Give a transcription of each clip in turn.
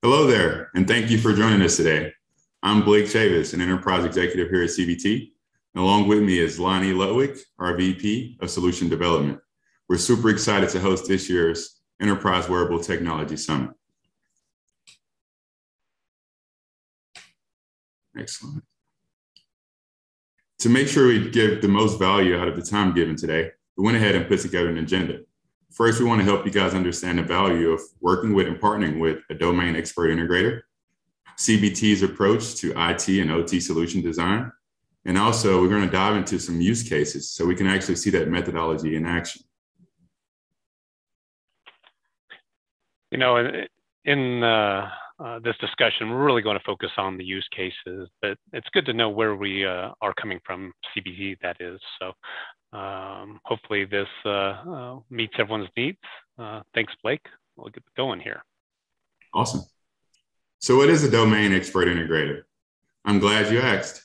Hello there, and thank you for joining us today. I'm Blake Chavis, an enterprise executive here at CBT. And along with me is Lonnie Ludwig, our VP of Solution Development. We're super excited to host this year's Enterprise Wearable Technology Summit. Excellent. To make sure we give the most value out of the time given today, we went ahead and put together an agenda. First, we want to help you guys understand the value of working with and partnering with a domain expert integrator, CBT's approach to IT and OT solution design, and also we're going to dive into some use cases so we can actually see that methodology in action. You know, in uh, uh, this discussion, we're really going to focus on the use cases, but it's good to know where we uh, are coming from, CBT that is. So um, hopefully this uh, uh, meets everyone's needs. Uh, thanks, Blake. We'll get going here. Awesome. So what is a domain expert integrator? I'm glad you asked.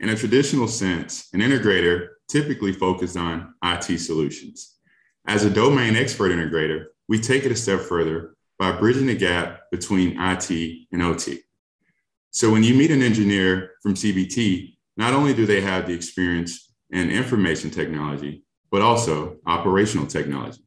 In a traditional sense, an integrator typically focused on IT solutions. As a domain expert integrator, we take it a step further by bridging the gap between IT and OT. So when you meet an engineer from CBT, not only do they have the experience and information technology, but also operational technology.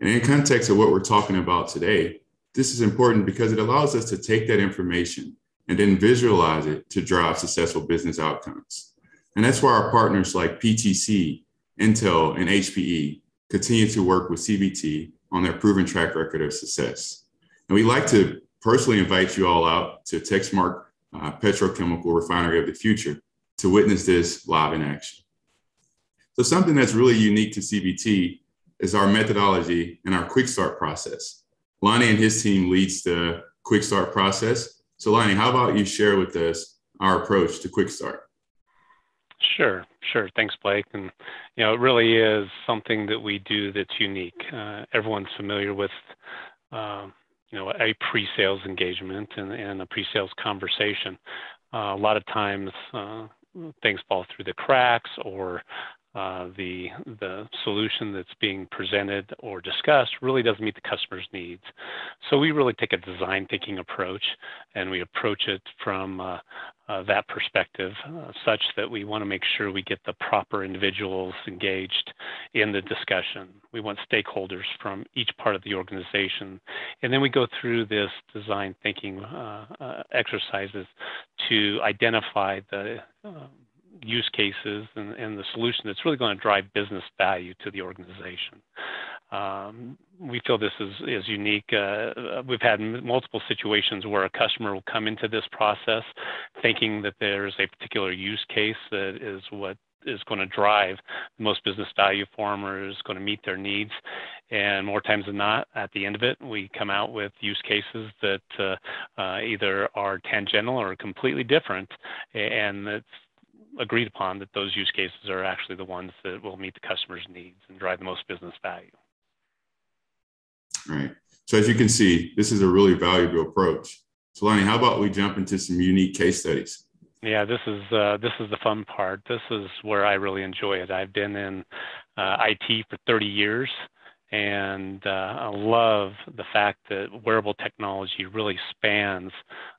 And in context of what we're talking about today, this is important because it allows us to take that information and then visualize it to drive successful business outcomes. And that's why our partners like PTC, Intel, and HPE continue to work with CBT on their proven track record of success. And we'd like to personally invite you all out to Texmark uh, Petrochemical Refinery of the Future to witness this live in action. So something that's really unique to CBT is our methodology and our quick start process. Lonnie and his team leads the quick start process. So Lonnie, how about you share with us our approach to quick start? Sure, sure. Thanks, Blake. And you know, it really is something that we do that's unique. Uh, everyone's familiar with, uh, you know, a pre-sales engagement and, and a pre-sales conversation. Uh, a lot of times, uh, things fall through the cracks, or uh, the the solution that's being presented or discussed really doesn't meet the customer's needs. So we really take a design thinking approach, and we approach it from uh, uh, that perspective, uh, such that we want to make sure we get the proper individuals engaged in the discussion. We want stakeholders from each part of the organization, and then we go through this design thinking uh, uh, exercises to identify the use cases and, and, the solution that's really going to drive business value to the organization. Um, we feel this is, is unique. Uh, we've had multiple situations where a customer will come into this process thinking that there's a particular use case that is what is going to drive the most business value for them or is going to meet their needs. And more times than not, at the end of it, we come out with use cases that uh, uh, either are tangential or completely different. And it's agreed upon that those use cases are actually the ones that will meet the customer's needs and drive the most business value. Right. So as you can see, this is a really valuable approach. So Lonnie, how about we jump into some unique case studies? Yeah, this is uh, this is the fun part. This is where I really enjoy it. I've been in uh, IT for 30 years, and uh, I love the fact that wearable technology really spans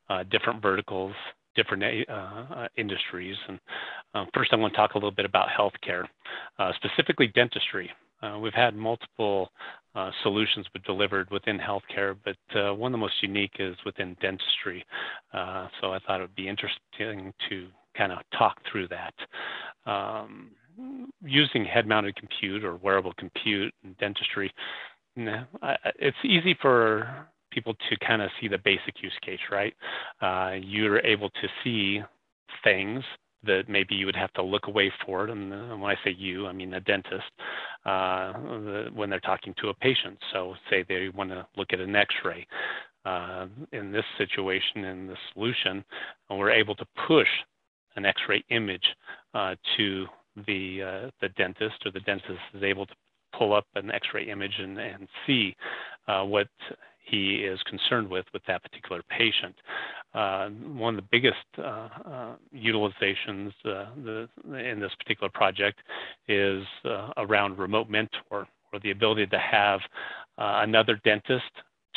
uh, different verticals different uh, uh, industries. And uh, first, I want to talk a little bit about healthcare, uh, specifically dentistry. Uh, we've had multiple uh, solutions delivered within healthcare, but one of the most unique is within dentistry. so I thought it would be interesting to kind of talk through that. Um, using head-mounted compute or wearable compute in dentistry, it's easy for people to kind of see the basic use case, right? Uh, you're able to see things that maybe you would have to look away for it. And when I say you, I mean a dentist, uh, the, when they're talking to a patient. So say they want to look at an x-ray. Uh, in this situation, in the solution, we're able to push an x-ray image uh, to the, uh, the dentist or the dentist is able to pull up an x-ray image and, and see uh, what he is concerned with with that particular patient. Uh, one of the biggest uh, uh, utilizations uh, the, in this particular project is uh, around remote mentor, or the ability to have another dentist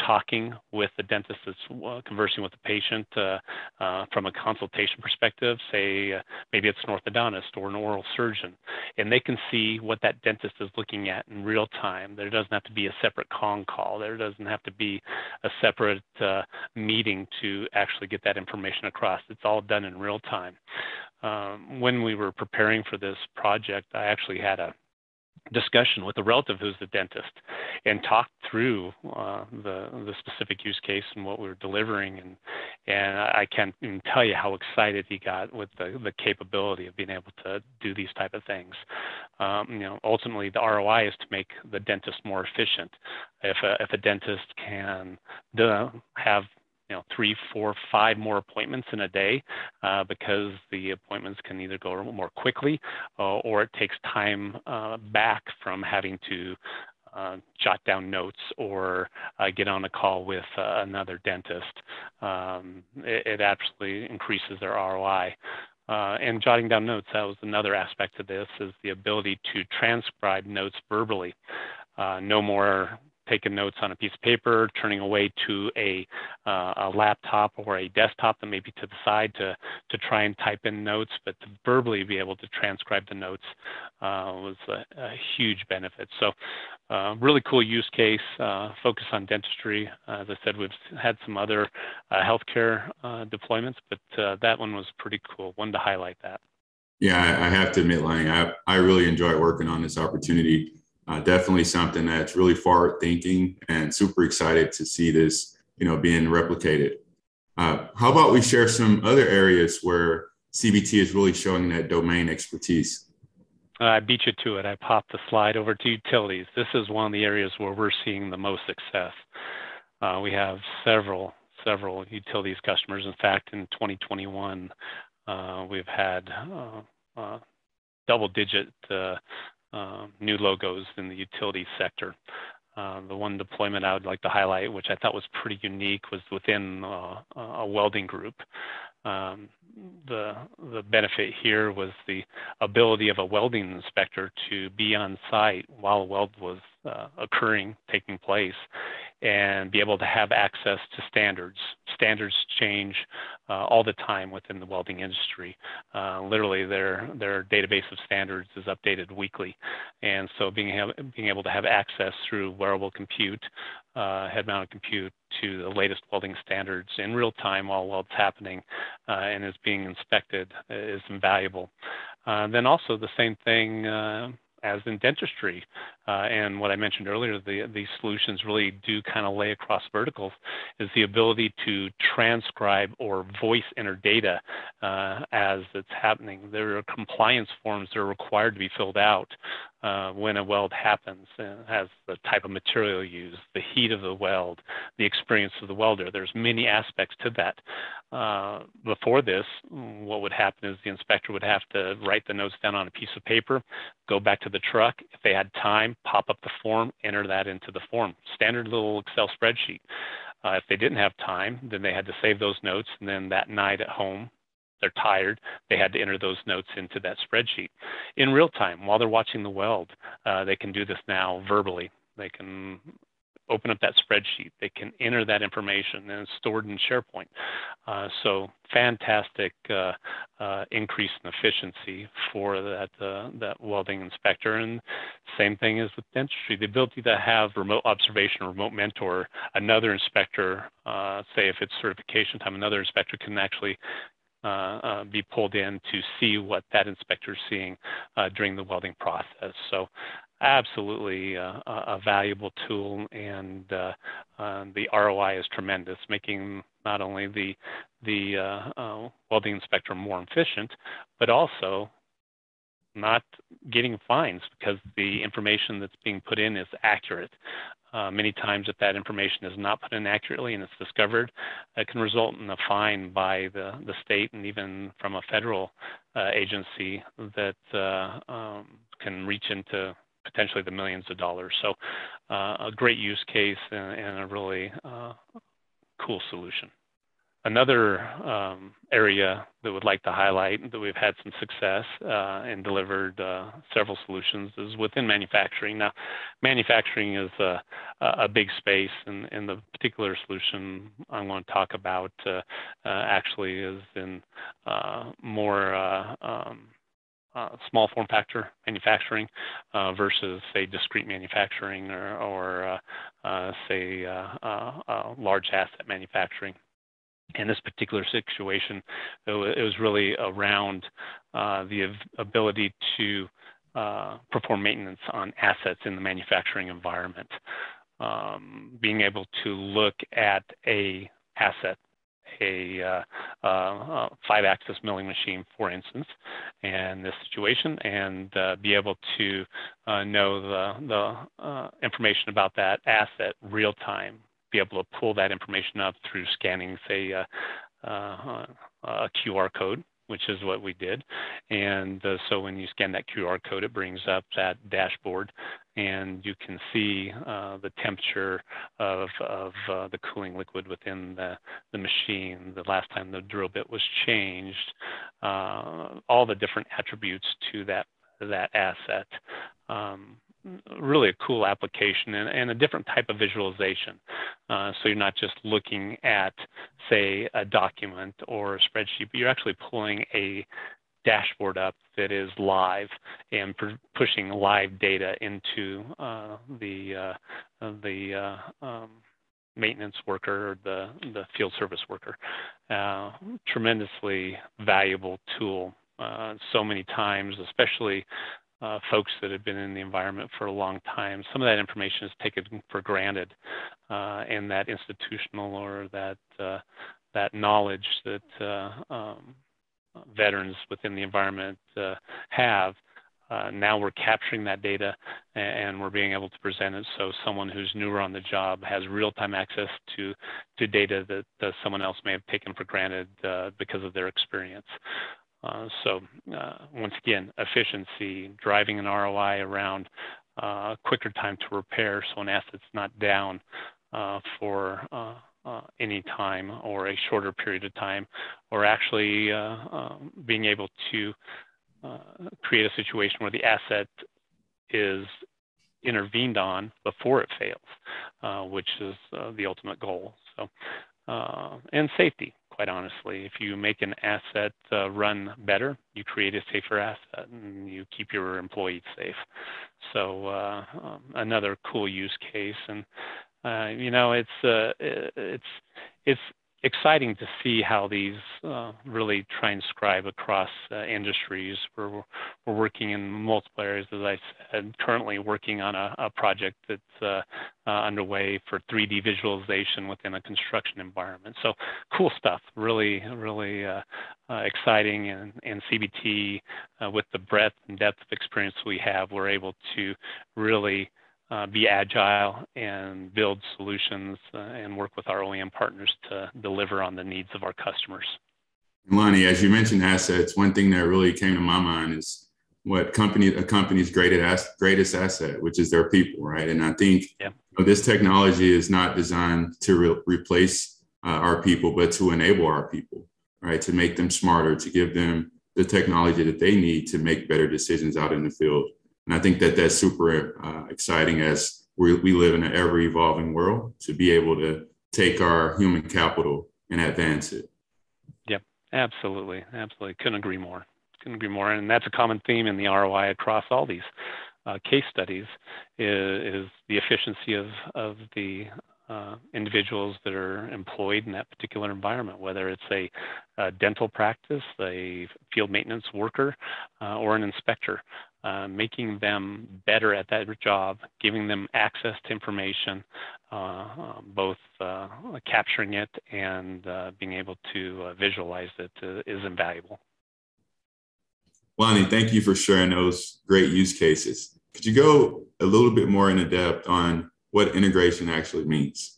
talking with the dentist that's uh, conversing with the patient uh, uh, from a consultation perspective, say maybe it's an orthodontist or an oral surgeon, and they can see what that dentist is looking at in real time. There doesn't have to be a separate con call. There doesn't have to be a separate meeting to actually get that information across. It's all done in real time. Um, when we were preparing for this project, I actually had a discussion with a relative who's a dentist and talked through uh, the the specific use case and what we were delivering and and I can't even tell you how excited he got with the the capability of being able to do these type of things. Um, you know, ultimately the ROI is to make the dentist more efficient. If a if a dentist can do, have you know three, four, five more appointments in a day uh, because the appointments can either go more quickly uh, or it takes time uh, back from having to uh, jot down notes or uh, get on a call with uh, another dentist. Um, it, it, absolutely increases their ROI. and jotting down notes, that was another aspect of this, is the ability to transcribe notes verbally. no more taking notes on a piece of paper, turning away to a, uh, a laptop or a desktop that may be to the side to, to try and type in notes, but to verbally be able to transcribe the notes uh, was a, a, huge benefit. So uh, really cool use case, uh, focus on dentistry. as I said, we've had some other uh, healthcare uh, deployments, but that one was pretty cool. One to highlight that. Yeah, I have to admit, Lang, I, I really enjoy working on this opportunity uh, definitely something that's really forward thinking and super excited to see this, you know, being replicated. Uh, how about we share some other areas where CBT is really showing that domain expertise? Uh, I beat you to it. I popped the slide over to utilities. This is one of the areas where we're seeing the most success. Uh, we have several, several utilities customers. In fact, in 2021, uh, we've had uh, uh, new logos in the utility sector. Uh, the one deployment I would like to highlight, which I thought was pretty unique, was within uh, a welding group. Um, the the benefit here was the ability of a welding inspector to be on site while a weld was uh, occurring, taking place, and be able to have access to standards. Standards change uh, all the time within the welding industry. Uh, literally, their their database of standards is updated weekly, and so being being able to have access through wearable compute, uh, head-mounted compute to the latest welding standards in real time while weld's happening uh, and is being inspected is invaluable. Uh, then also the same thing as in dentistry. Uh, and what I mentioned earlier, the, these solutions really do kind of lay across verticals, is the ability to transcribe or voice enter data uh, as it's happening. There are compliance forms that are required to be filled out uh, when a weld happens. It has the type of material used, the heat of the weld, the experience of the welder. There's many aspects to that. Uh, before this, what would happen is the inspector would have to write the notes down on a piece of paper, go back to the truck. If they had time, pop up the form, enter that into the form. Standard little Excel spreadsheet. Uh, if they didn't have time, then they had to save those notes, and then that night at home, they're tired, they had to enter those notes into that spreadsheet. In real time, while they're watching the weld, uh, they can do this now verbally. They can open up that spreadsheet. They can enter that information and it's stored in SharePoint. Uh, so fantastic uh, uh, increase in efficiency for that uh, that welding inspector. And same thing as with dentistry, the ability to have remote observation, remote mentor, another inspector, uh, say if it's certification time, another inspector can actually uh, uh, be pulled in to see what that inspector is seeing uh, during the welding process. So absolutely uh, a valuable tool, and uh, uh, the ROI is tremendous, making not only the the uh, uh, welding inspector more efficient, but also not getting fines because the information that's being put in is accurate. Uh, many times, if that information is not put in accurately and it's discovered, it can result in a fine by the, the state and even from a federal uh, agency that uh, um, can reach into potentially the millions of dollars. So uh, a great use case and, and a really uh, cool solution. another um, area that we'd like to highlight that we've had some success uh, and delivered uh, several solutions is within manufacturing. Now, manufacturing is a, a big space, and, and, the particular solution I'm going to talk about uh, uh actually is in more um, uh, small form factor manufacturing uh, versus say discrete manufacturing or, or uh, say large asset manufacturing in this particular situation, it, was really around uh, the ability to uh, perform maintenance on assets in the manufacturing environment. Um, being able to look at a asset, a uh, uh five-axis milling machine, for instance, and this situation, and uh, be able to know the, the information about that asset real time be able to pull that information up through scanning, say, a QR code, which is what we did. And uh, so when you scan that QR code, it brings up that dashboard, and you can see uh, the temperature of, of uh, the cooling liquid within the, the machine, the last time the drill bit was changed, uh, all the different attributes to that that asset. Um, really a cool application and, and, a different type of visualization. Uh, so you're not just looking at, say, a document or a spreadsheet, but you're actually pulling a dashboard up that is live and pushing live data into uh, the uh, the uh, um, maintenance worker or the the field service worker. Uh, tremendously valuable tool. Uh, so many times, especially uh, folks that have been in the environment for a long time. Some of that information is taken for granted, uh, and that institutional or that uh, that knowledge that um, veterans within the environment uh, have. Uh, now we're capturing that data and we're being able to present it so someone who's newer on the job has real-time access to to data that someone else may have taken for granted because of their experience. Uh, so uh, once again, efficiency, driving an ROI around uh, quicker time to repair so an asset's not down uh, for uh, any time or a shorter period of time, or actually um, being able to create a situation where the asset is intervened on before it fails, which is the ultimate goal. So, and safety quite honestly. If you make an asset uh, run better, you create a safer asset and you keep your employees safe. So uh, um, another cool use case, and uh, you know, it's uh, it's it's exciting to see how these uh, really transcribe across uh, industries. We're, we're working in multiple areas, as I said, currently working on a, a project that's uh, underway for 3D visualization within a construction environment. So cool stuff, really, really exciting. And, and CBT, with the breadth and depth of experience we have, we're able to really uh, be agile and build solutions uh, and work with our OEM partners to deliver on the needs of our customers. Lonnie, as you mentioned assets, one thing that really came to my mind is what company a company's greatest greatest asset, which is their people, right? And I think yeah. you know, this technology is not designed to re- replace uh, our people, but to enable our people, right? To make them smarter, to give them the technology that they need to make better decisions out in the field. And I think that that's super uh, exciting as we, we live in an ever evolving world to be able to take our human capital and advance it. Yep, absolutely. Absolutely. Couldn't agree more. Couldn't agree more. And that's a common theme in the ROI across all these uh, case studies is, is, the efficiency of, of the uh, individuals that are employed in that particular environment, whether it's a, a dental practice, a field maintenance worker, uh, or an inspector. Uh, making them better at that job, giving them access to information, uh, um, both uh, capturing it and uh, being able to uh, visualize it is invaluable. Lonnie, thank you for sharing those great use cases. Could you go a little bit more into depth on what integration actually means?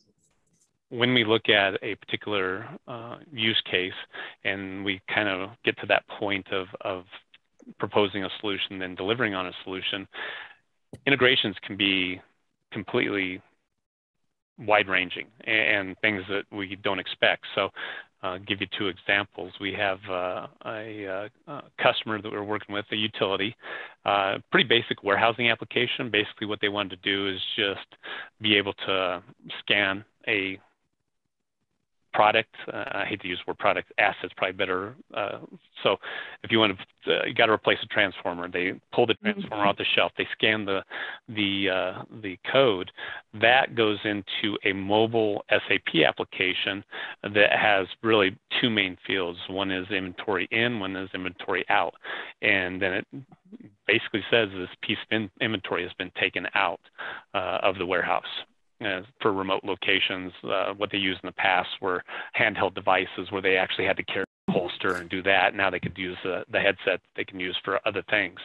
when we look at a particular uh, use case and we kind of get to that point of, of proposing a solution and delivering on a solution, integrations can be completely wide ranging and things that we don't expect. So uh, give you two examples. We have uh, a, a, customer that we're working with, a utility, uh, pretty basic warehousing application. Basically, what they wanted to do is just be able to scan a product. Uh, I hate to use the word product. Assets probably better. Uh, so if you want to, uh, you got to replace a transformer. They pull the mm-hmm. transformer mm-hmm. off the shelf. They scan the the uh, the code. That goes into a mobile SAP application that has really two main fields. One is inventory in. One is inventory out. And then it basically says this piece of inventory has been taken out uh, of the warehouse uh, for remote locations. Uh, what they used in the past were handheld devices where they actually had to carry a holster and do that. Now they could use the, the headset they can use for other things.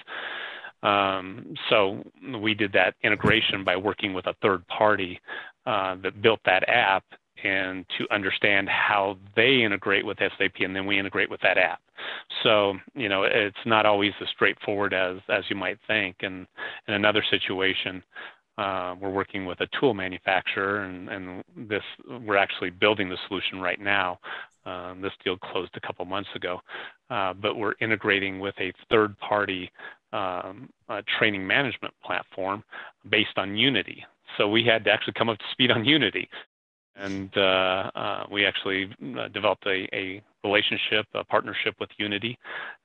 Um, so we did that integration by working with a third party uh, that built that app and to understand how they integrate with SAP and then we integrate with that app. So, you know, it's not always as straightforward as, as you might think. And in another situation, uh, we're working with a tool manufacturer, and, and, this we're actually building the solution right now. Um, this deal closed a couple months ago, uh, but we're integrating with a third-party um, uh, training management platform based on Unity. So we had to actually come up to speed on Unity and uh, we actually developed a, a, relationship, a partnership with Unity,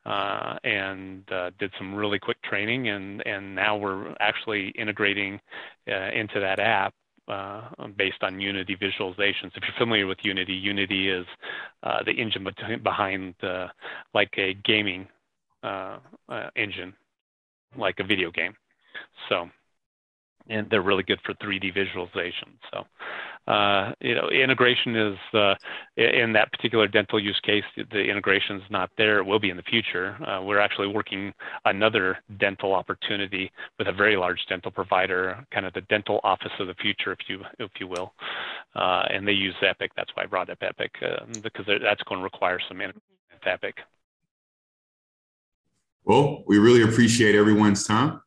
uh, and uh, did some really quick training, and and now we're actually integrating uh, into that app. based on Unity visualizations. If you're familiar with Unity, Unity is the engine behind like a gaming engine, like a video game. So and they're really good for 3D visualization. So, uh, you know, integration is uh, in that particular dental use case. The integration is not there. It will be in the future. Uh, we're actually working another dental opportunity with a very large dental provider, kind of the dental office of the future, if you if you will. Uh, and they use Epic. That's why I brought up Epic um, because that's going to require some integration with Epic. Well, we really appreciate everyone's time.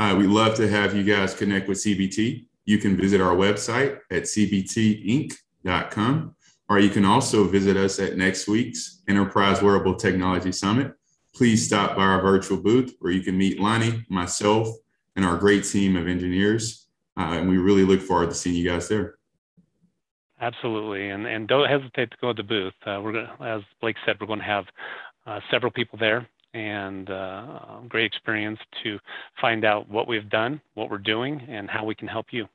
Uh, we'd love to have you guys connect with CBT. You can visit our website at cbtinc.com, or you can also visit us at next week's Enterprise Wearable Technology Summit. Please stop by our virtual booth where you can meet Lonnie, myself, and our great team of engineers. Uh, and we really look forward to seeing you guys there. Absolutely, and and don't hesitate to go to the booth. Uh, we're gonna, as Blake said, we're going to have uh, several people there and uh, great experience to find out what we've done, what we're doing, and how we can help you.